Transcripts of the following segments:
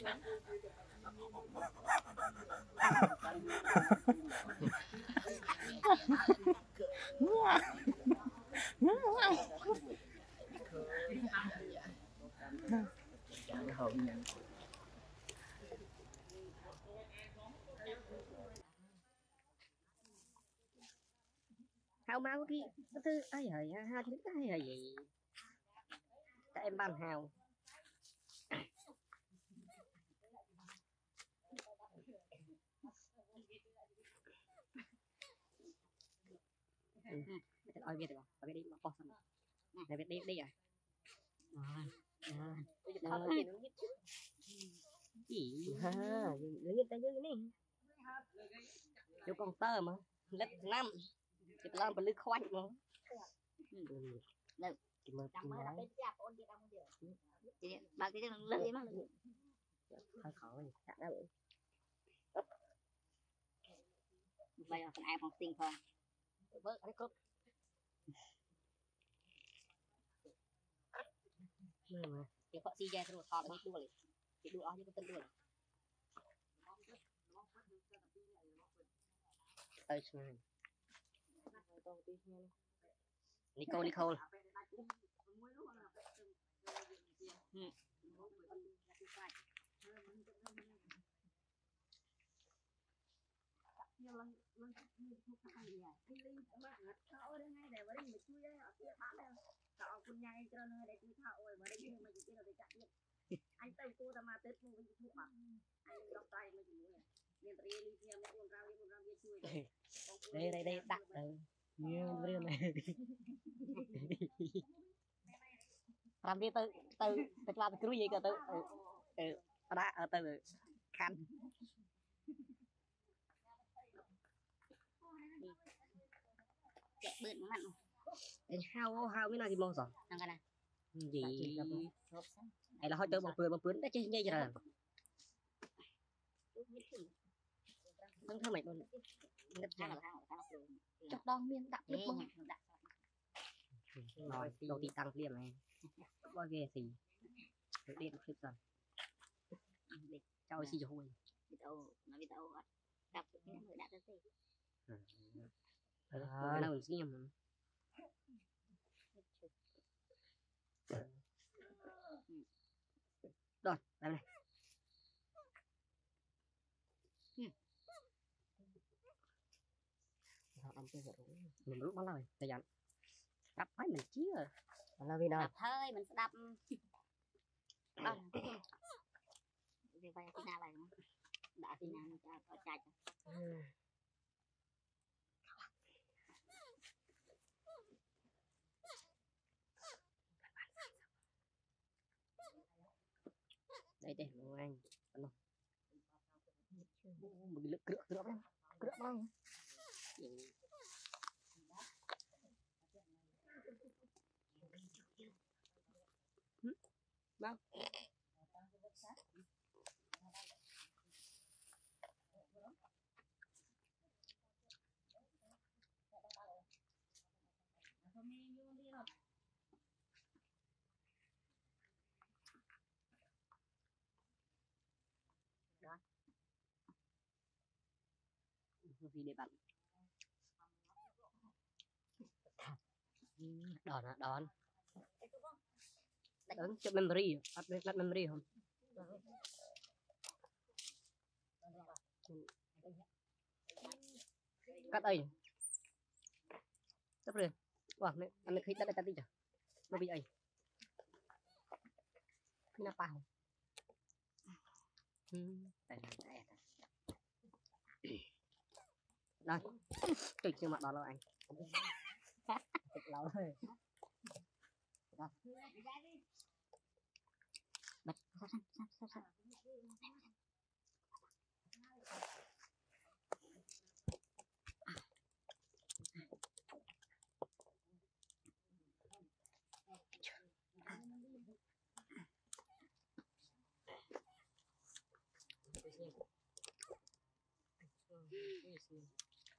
hào mau đi. Thứ ai hời ha thứ ai hời gì các em ban hào. ទៅឲ្យវាទៅឲ្យវាដេកមកប៉ោះសិនតែវាដេកដេកហើយអូយទៅដល់គេនឹងយឺតអីហាយើងយឺតតែយើងនេះយកកុងតើមកលឹកឆ្នាំជិះឡើងពលឹកខ្វាច់ហ្មងនៅគេមើលចាំមើលដល់ពេលប្រាប់បងអូនទៀតដល់មួយទៀតបើគេនឹងលឹកអីមកលឹកហើយខោចាក់ដល់អត់បាយអត់ផ្អែផងស្ទីងផង បើអីគ្រប់មើលមើលគេកក់ស៊ីយ៉ែស្រួលថតដល់ដួលគេដួលអស់យើងក៏ទៅដួលអីឆ្ងាញ់នីកូនីកូលយល់ហើយ អូរឿងហ្នឹងដែរបើនេះមកជួយអត់ទៀតបានដែរក៏អរគុណញ៉ៃច្រើនហើយដែលជួយថោអូយបើនេះគឺមកជួយទៅចាក់ទៀតអញទៅគួរតែមកទឹកមកវិញជួបបាទអញដល់តែមកជាមួយមានរៀនញ៉ាំអូនរៅអូនរៅវាជួយដែរដែរដាក់ទៅយើងរៀនប្រាំទៀតទៅទៅទៅក្លាប់ទៅគ្រូនិយាយក៏ទៅដាក់ទៅខាន់ ចាប់បឺតម៉ាត់អេហៅហៅមានណាទីមកសោះហ្នឹងកណានិយាយជប់សិនឯឡោះទៅបងពឿនបងពឿនតែចេះនិយាយច្រើននឹងធ្វើមិនបងងឹតយ៉ាងចុះដងមានដាក់ទឹកបងដាក់ដល់ទីតាំងព្រាមហ៎បើគេស៊ីទៅដេកឃ្លីបសិនដេកចោលស៊ីយហួយវីដេអូវីដេអូអត់ដាក់ទឹកនេះមើលដាក់ទៅទេ nào xí mà. Rồi làm này. Mình rút bắn rồi thời gian đắp phải mình chia rồi. Là vì nào? Đập hơi mình sẽ đập. Đó là cái gì việc vay cái nào này đã nào cho có chạy đây đây luôn available ដល់ណាដល់ដាក់អឹងជិប memory អត់មានផ្លាត់ memory ហ៎កាត់អីទៅព្រឺបាទអានេះឃើញដាច់តែតិចចាមកពីអីពីណាប៉ះហ៎តែតែ đây. Tuyệt chưa mặt đó đâu anh. Tuyệt lâu rồi. Bật. Thank you.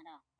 at all.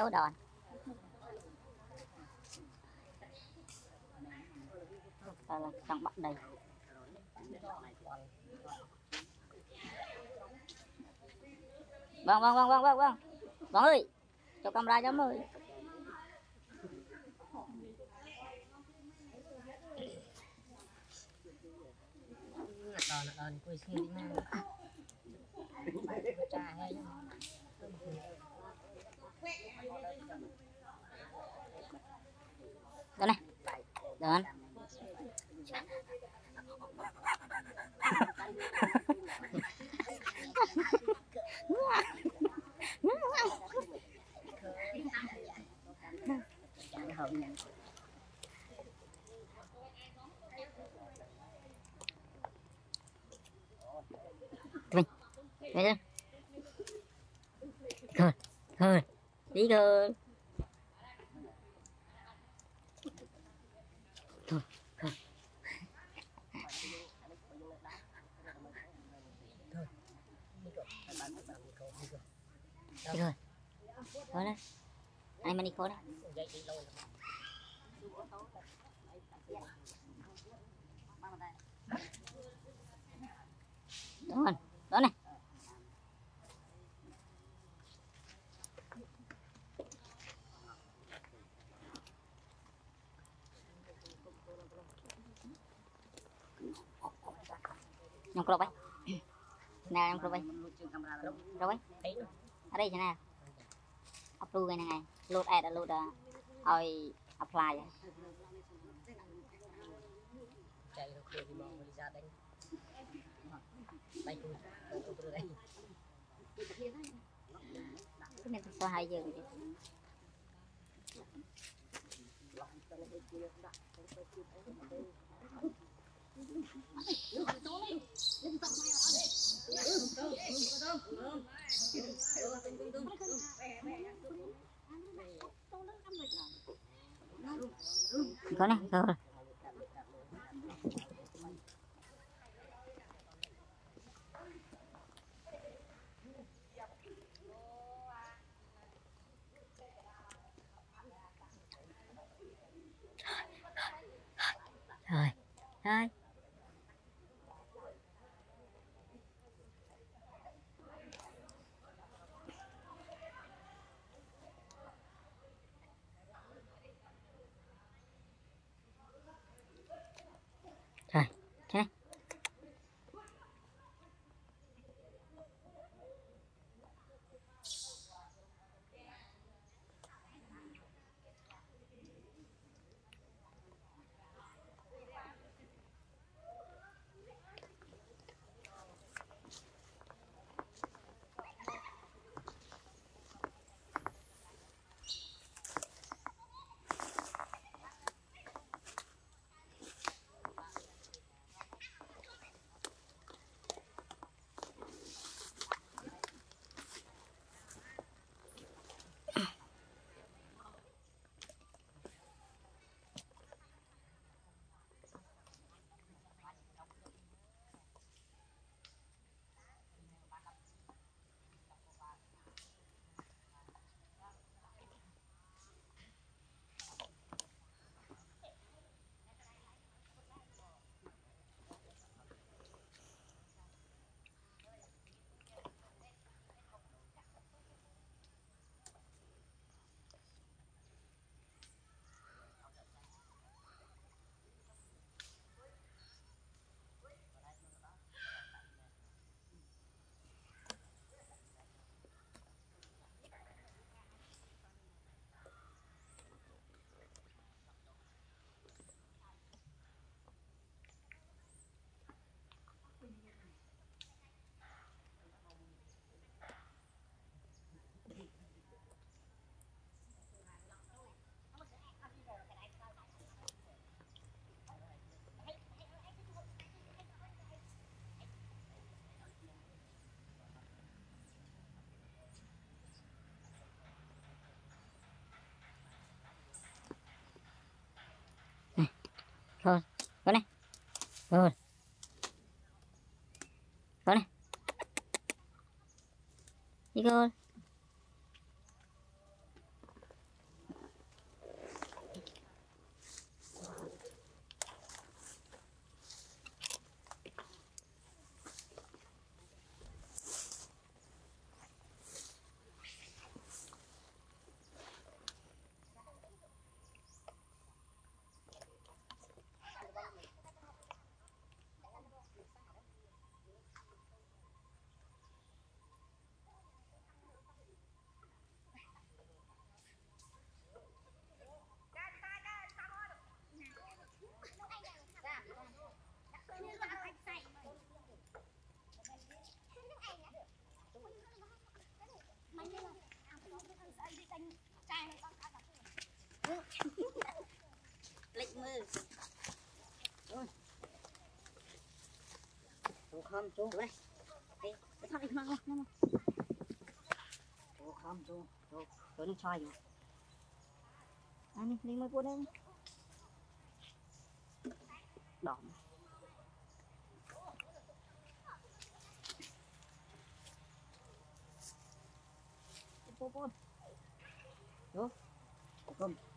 Hello đòn. Trong đây. Vâng vâng vâng vâng vâng vâng. Vâng ơi. Cho camera cho ơi. Còn còn quỳ xin đi mang. Đó này. Đó. Đây đây. Thôi, thôi. Đi thôi. Thôi, thôi. Đi rồi. Thôi đấy. Anh mà đi ខ្ញុំគ្រប់ហើយណែខ្ញុំគ្រប់ហើយគ្រប់ហើយអរិយណាអាប់លូហ្នឹងហើយលូតអេតលូតឲ្យ apply ហើយចៃរកពីមកលីសាដេញដៃគូទៅព្រឹកដៃខ្ញុំទៅហើយយើងទៀតឡងទៅជាដាក់ទៅជាអី Có này, rồi. Rồi, thôi. Thôi con này. Rồi. Con này. Đi con lịch mưa Chú không chú Ủa Đi, cái thằng này không không chú Chú Chú nó cho gì À đi mới vô đây Đỏ Vô vô Chú Con